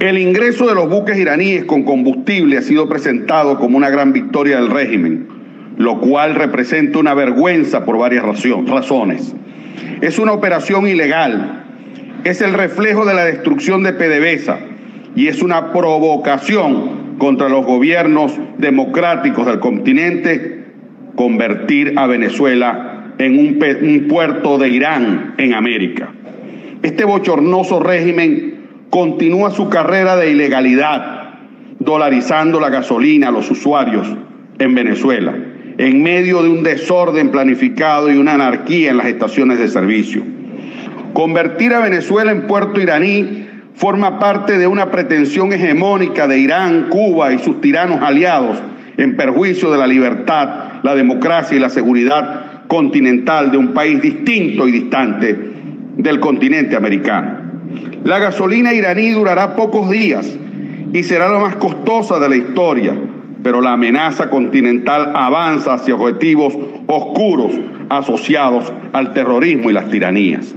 El ingreso de los buques iraníes con combustible ha sido presentado como una gran victoria del régimen, lo cual representa una vergüenza por varias razones. Es una operación ilegal, es el reflejo de la destrucción de PDVSA y es una provocación contra los gobiernos democráticos del continente convertir a Venezuela en un, un puerto de Irán en América. Este bochornoso régimen continúa su carrera de ilegalidad, dolarizando la gasolina a los usuarios en Venezuela, en medio de un desorden planificado y una anarquía en las estaciones de servicio. Convertir a Venezuela en puerto iraní forma parte de una pretensión hegemónica de Irán, Cuba y sus tiranos aliados en perjuicio de la libertad, la democracia y la seguridad continental de un país distinto y distante del continente americano. La gasolina iraní durará pocos días y será la más costosa de la historia, pero la amenaza continental avanza hacia objetivos oscuros asociados al terrorismo y las tiranías.